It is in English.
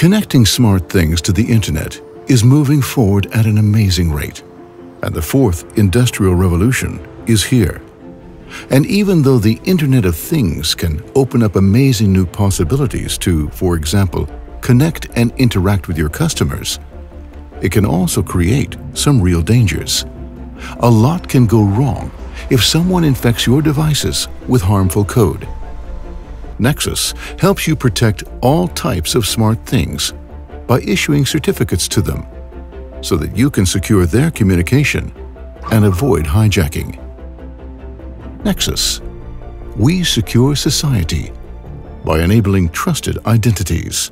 Connecting smart things to the internet is moving forward at an amazing rate, and the fourth industrial revolution is here. And even though the Internet of Things can open up amazing new possibilities to, for example, connect and interact with your customers, it can also create some real dangers. A lot can go wrong if someone infects your devices with harmful code. Nexus helps you protect all types of smart things by issuing certificates to them so that you can secure their communication and avoid hijacking. Nexus. We secure society by enabling trusted identities.